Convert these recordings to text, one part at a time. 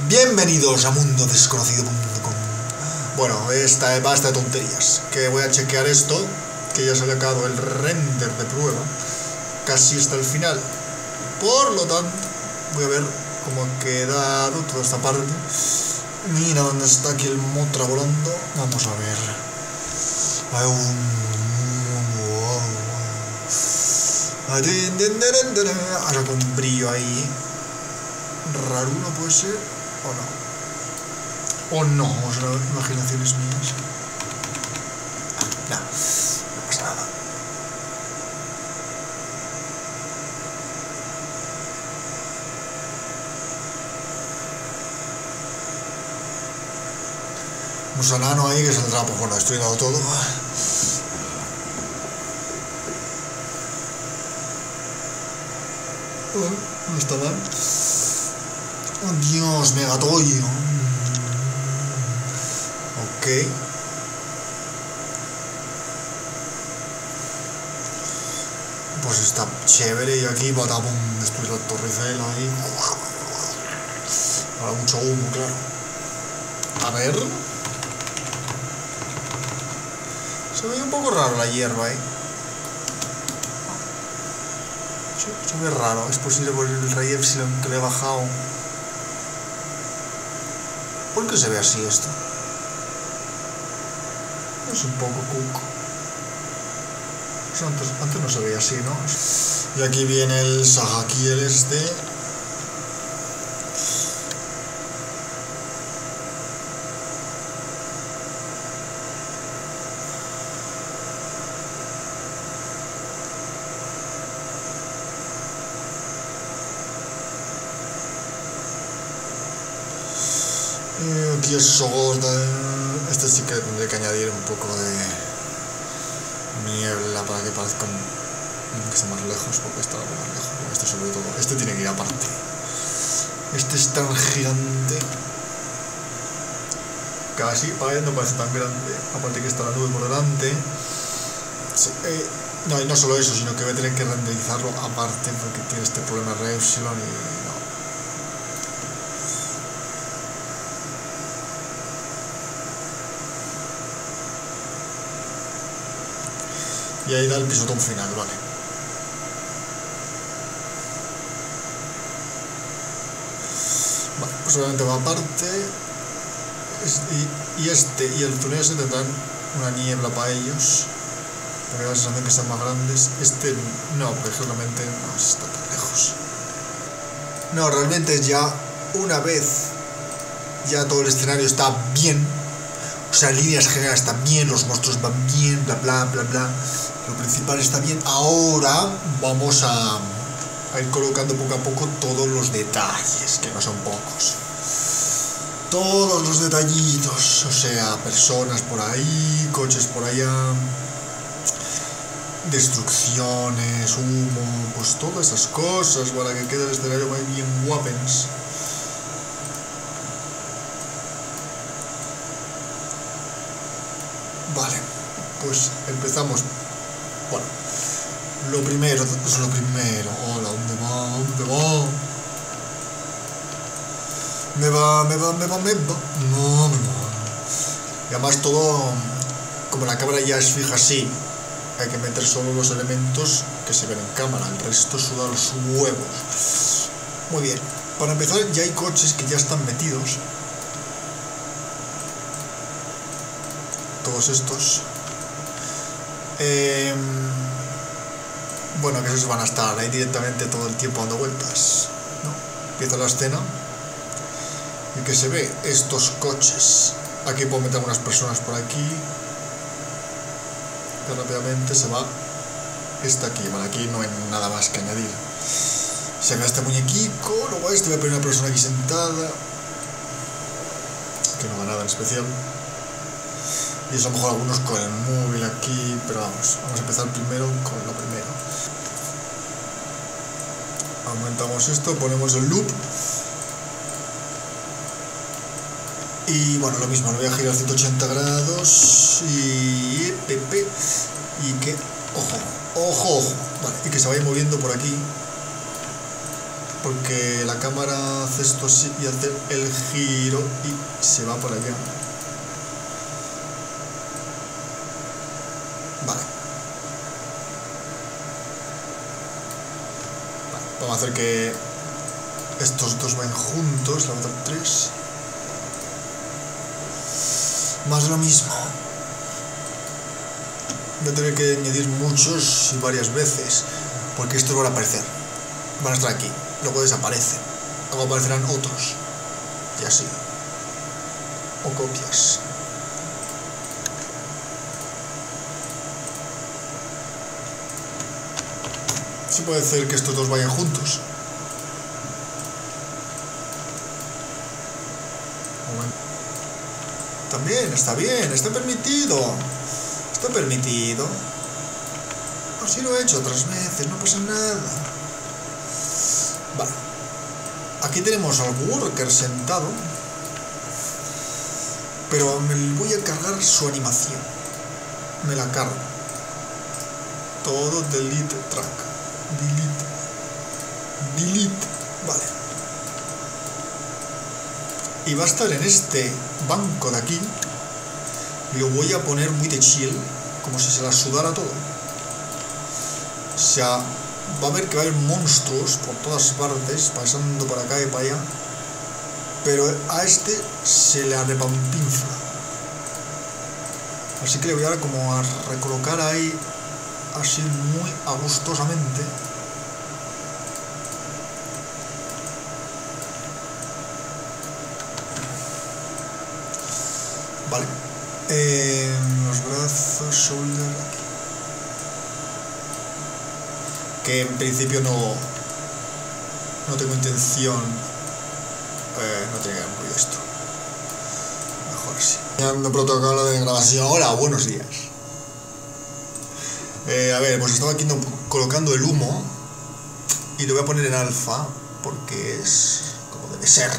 Bienvenidos a Mundo Desconocido.com. Bueno, esta basta de tonterías. Que voy a chequear esto, que ya se ha acabado el render de prueba. Casi hasta el final. Por lo tanto, voy a ver cómo ha quedado toda esta parte. Mira dónde está aquí el motra volando. Vamos a ver. Hay un. Ahora con brillo ahí. Raro no puede ser. O no. O no, o son imaginaciones mías. Ah, no, no pasa nada. Un sanano ahí que saldrá, pues bueno, estoy dado todo. Oh, no está mal. Oh Dios, megatoyo. Ok. Pues está chévere y aquí batamos destruir la Torre Eiffel ahí. Ahora mucho humo, claro. A ver. Se ve un poco raro la hierba ahí. Se, ve raro. Es posible por el rey Epsilon que le he bajado. ¿Por qué se ve así esto? Es un poco cuco. Antes, antes no se veía así, ¿no? Y aquí viene el Sahakiel este. Aquí es Sogorda. Este sí que tendré que añadir un poco de niebla para que parezca un- que más lejos, porque está algo más lejos. Este sobre todo. Este tiene que ir aparte. Este es tan gigante. Casi, para no parece tan grande. Aparte que está la nube por delante. Eh, no, y no solo eso, sino que voy a tener que renderizarlo aparte porque tiene este problema de Epsilon y no. Y ahí da el pisotón final, vale. Vale, pues obviamente va aparte. Y, y este y el túnel ese tendrán una niebla para ellos. Porque da la sensación que están más grandes. Este no, porque realmente no está tan lejos. No, realmente ya una vez ya todo el escenario está bien. O sea, líneas generales está bien, los monstruos van bien, bla bla bla bla. Lo principal está bien. Ahora vamos a, a ir colocando poco a poco todos los detalles, que no son pocos. Todos los detallitos, o sea, personas por ahí, coches por allá, destrucciones, humo, pues todas esas cosas para que quede el escenario muy bien guapens. Vale, pues empezamos. Bueno, lo primero, es lo primero. Hola, ¿dónde va? ¿Dónde va? Me va, me va, me va, me va. No, me va. Y además todo, como la cámara ya es fija así, hay que meter solo los elementos que se ven en cámara, el resto suda los huevos. Muy bien, para empezar ya hay coches que ya están metidos. Todos estos. Em, bueno, que esos van a estar ahí directamente todo el tiempo dando vueltas. ¿no? Empieza la escena y que se ve estos coches. Aquí puedo meter unas personas por aquí. Rápidamente se va este aquí. Vale, aquí no hay nada más que añadir. Se ve este muñequico, luego este voy a poner una persona aquí sentada. Que no va nada en especial. Y eso a lo mejor algunos con el móvil aquí, pero vamos, vamos a empezar primero con lo primero. Aumentamos esto, ponemos el loop. Y bueno, lo mismo, lo voy a girar 180 grados y pepe y que ojo, ojo, ojo, y que se vaya moviendo por aquí. porque la cámara hace esto así y hace el giro y se va por allá. Vale. Vamos a hacer que estos dos vayan juntos, la otra tres. Más de lo mismo. Voy a tener que añadir muchos y varias veces, porque estos van a aparecer. Van a estar aquí, luego desaparecen. Luego aparecerán otros. Y así. O copias. Se puede hacer que estos dos vayan juntos. También, está bien, está permitido. Está permitido. Así lo he hecho otras veces, no pasa nada. Vale. Aquí tenemos al worker sentado. Pero me voy a cargar su animación. Me la cargo. Todo delete track. Delete. Delete. Vale. Y va a estar en este banco de aquí. Lo voy a poner muy de chill. Como si se la sudara todo. O sea, va a ver que va a haber monstruos por todas partes, pasando por acá y para allá. Pero a este se le arrepampinza. Así que le voy a dar como a recolocar ahí, así muy agustosamente. Vale. Eh, los brazos, shoulder, que en principio no no tengo intención. Eh, no ver muy esto. Mejor así. Cambiando protocolo de grabación hola buenos días eh, a ver pues estaba aquí colocando el humo y lo voy a poner en alfa porque es como debe ser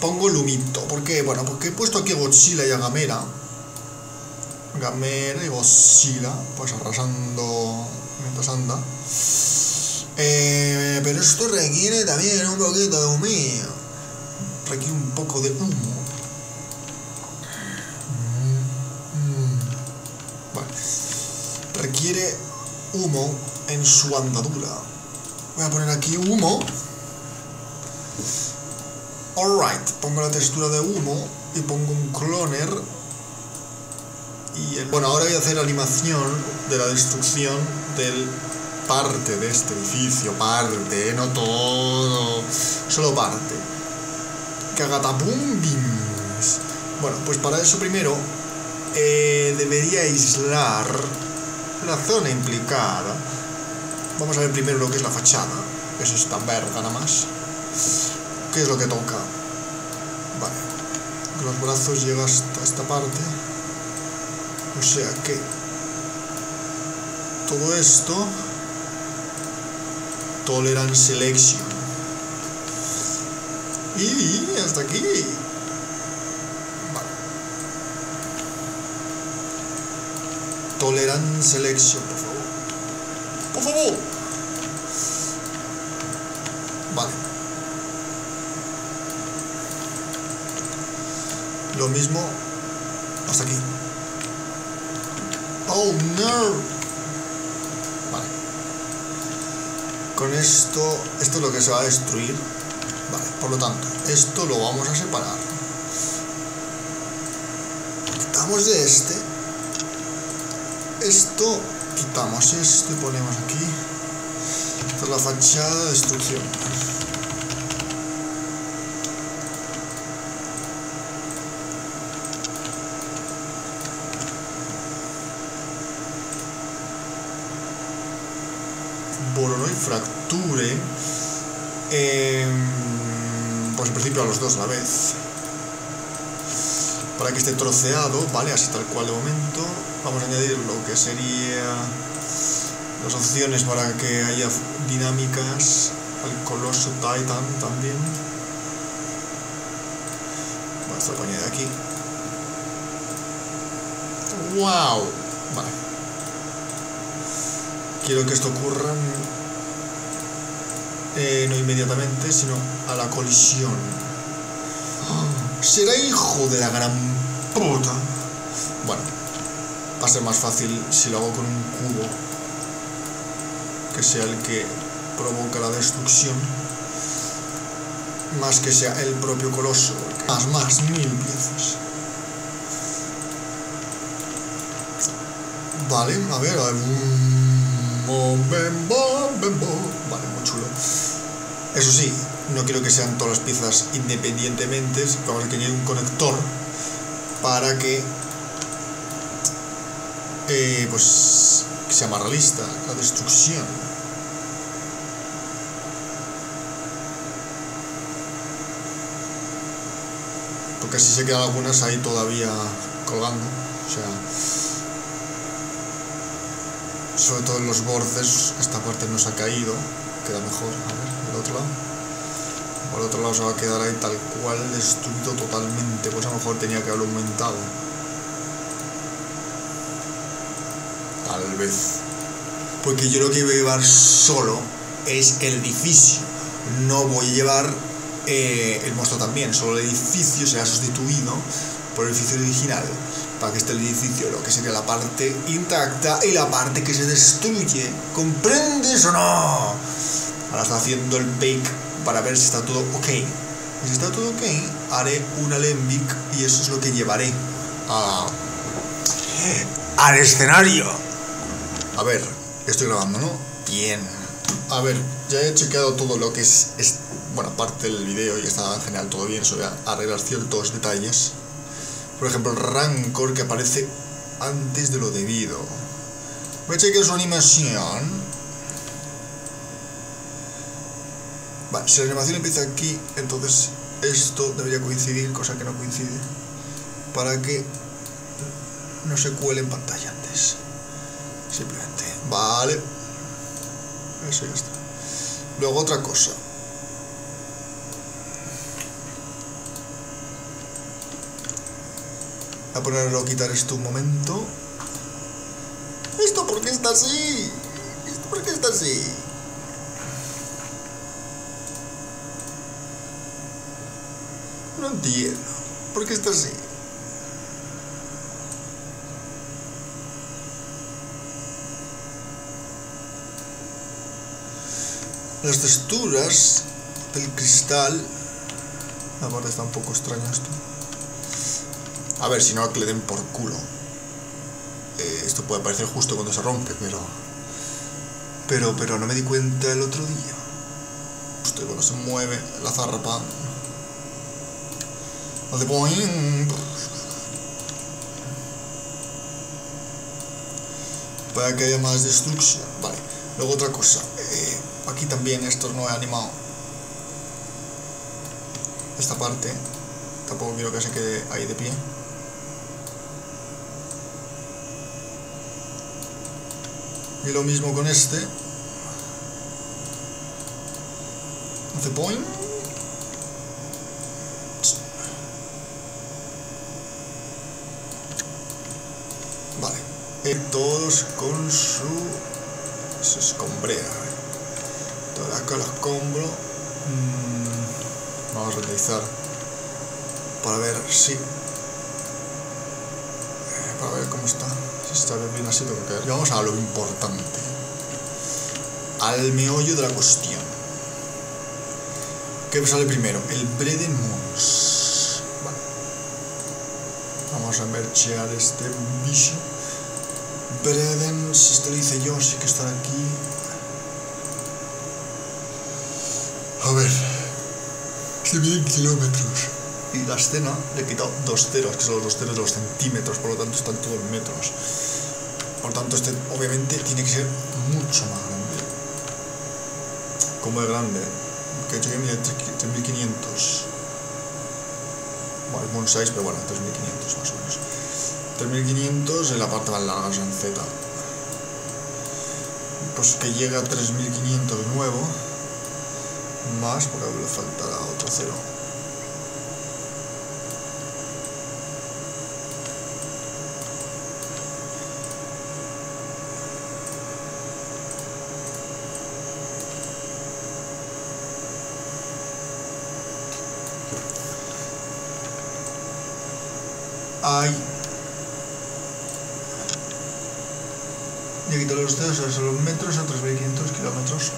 pongo el humito porque bueno porque he puesto aquí a Godzilla y a Gamera Gamera y Godzilla, pues arrasando mientras anda. Eh, pero esto requiere también un poquito de humillo. Requiere un poco de humo. Requiere humo en su andadura. Voy a poner aquí humo. Alright, pongo la textura de humo y pongo un cloner y bueno, ahora voy a hacer la animación de la destrucción del parte de este edificio, parte, no todo, solo parte. Bims. Bueno, pues para eso primero eh, debería aislar la zona implicada. Vamos a ver primero lo que es la fachada, que es esta verga nada más. ¿Qué es lo que toca? Vale. Los brazos llegan hasta esta parte. O sea que todo esto tolerance selection y hasta aquí tolerance selection por favor por favor vale lo mismo hasta aquí Oh no. Vale. Con esto, esto es lo que se va a destruir. Vale, por lo tanto, esto lo vamos a separar. Quitamos de este. Esto, quitamos esto y ponemos aquí. Esta es la fachada de destrucción. Voronoi fracture. em, pues en principio a los dos a la vez. Para que esté troceado, ¿vale? Así tal cual de momento. Vamos a añadir lo que sería las opciones para que haya dinámicas al Coloso Titan también. Esto lo añade aquí. ¡Wow! Vale. Quiero que esto ocurra eh, no inmediatamente, sino a la colisión. Será hijo de la gran puta. Bueno, va a ser más fácil si lo hago con un cubo, que sea el que provoca la destrucción, más que sea el propio coloso. Más, más, mil piezas. Vale, a ver, a ver. Vale, muy chulo. Eso sí, no quiero que sean todas las piezas independientemente, vamos a tener un conector para que pues sea más realista la destrucción. Porque así se quedan algunas ahí todavía colgando. O sea, sobre todo en los bordes, esta parte no se ha caído, queda mejor. A ver, el otro lado. Por el otro lado se va a quedar ahí tal cual destruido totalmente, pues a lo mejor tenía que haberlo aumentado. Tal vez. Porque yo lo que voy a llevar solo es el edificio. No voy a llevar eh, el monstruo también, solo el edificio será sustituido por el edificio original para que esté el edificio, lo que sería la parte intacta y la parte que se destruye. ¿Comprendes o no? Ahora está haciendo el bake para ver si está todo ok. si está todo ok, haré un alembic y eso es lo que llevaré a, al escenario. A ver, estoy grabando, ¿no? Bien. A ver, ya he chequeado todo lo que es, es bueno, parte del video y está en general todo bien, solo voy a arreglar ciertos detalles. Por ejemplo, el Rancor que aparece antes de lo debido. Voy a chequear su animación. Vale, si la animación empieza aquí, entonces esto debería coincidir, cosa que no coincide, para que no se cuele en pantalla antes. Simplemente. Vale. Eso ya está. Luego otra cosa. a ponerlo quitar esto un momento. ¿Esto por qué está así? ¿Esto por qué está así? No entiendo. ¿Por qué está así? Las texturas del cristal... Aparte está un poco extraño esto. A ver, si no, que le den por culo. Eh, esto puede parecer justo cuando se rompe, pero... Pero, pero no me di cuenta el otro día. Justo cuando se mueve la zarrapa. Hace boing. Para que haya más destrucción. Vale. Luego otra cosa. Eh, aquí también esto no he animado. Esta parte. Tampoco quiero que se quede ahí de pie. Y lo mismo con este. The point. Vale. Y todos con su, su escombrera. Acá lo escombro. Mm, vamos a realizar para ver si para ver cómo está si está bien así lo que y vamos a lo importante. Al meollo de la cuestión. ¿qué sale primero? el Breden Mons vamos a merchear este bicho. Breden si esto lo hice yo sí que está aquí 100 kilómetros. Y la escena le he quitado dos ceros, que son los dos ceros de los centímetros, por lo tanto están todos en metros. Por tanto, este obviamente tiene que ser mucho más grande. Como es grande? Que hecho mide 3500. Bueno, es un pero bueno, 3500 más o menos. 3500 en la parte más larga. Pues que llega a 3500 nuevo más porque le faltará otro cero Ay. Le quito los dedos a los metros a 3.500 kilómetros.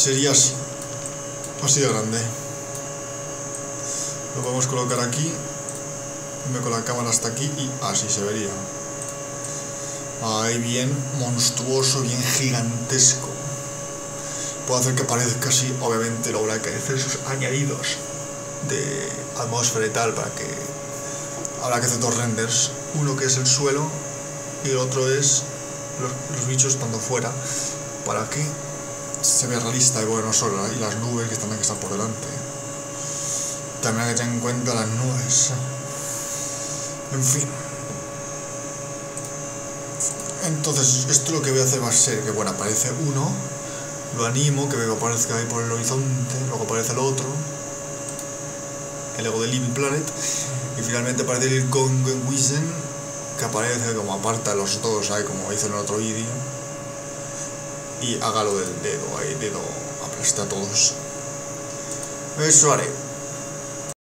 Vale. Sería así. De grande. Lo podemos colocar aquí. Me con la cámara hasta aquí y así se vería. Ahí bien monstruoso, bien gigantesco. Puedo hacer que parezca así, obviamente luego hay que hacer sus añadidos de atmósfera y tal para que habrá que hacer dos renders. Uno que es el suelo y el otro es los, bichos estando fuera para que se vea realista y bueno solo y las nubes que también que están por delante. También hay que tener en cuenta las nubes. En fin. Entonces, esto lo que voy a hacer va a ser que, bueno, aparece uno, lo animo, que aparezca ahí por el horizonte, luego aparece el otro, el ego de Living Planet, y finalmente aparece el Wisen, que aparece como aparta los dos ahí, como hizo en el otro vídeo, y haga lo del dedo ahí, dedo aplasta todos. Eso haré.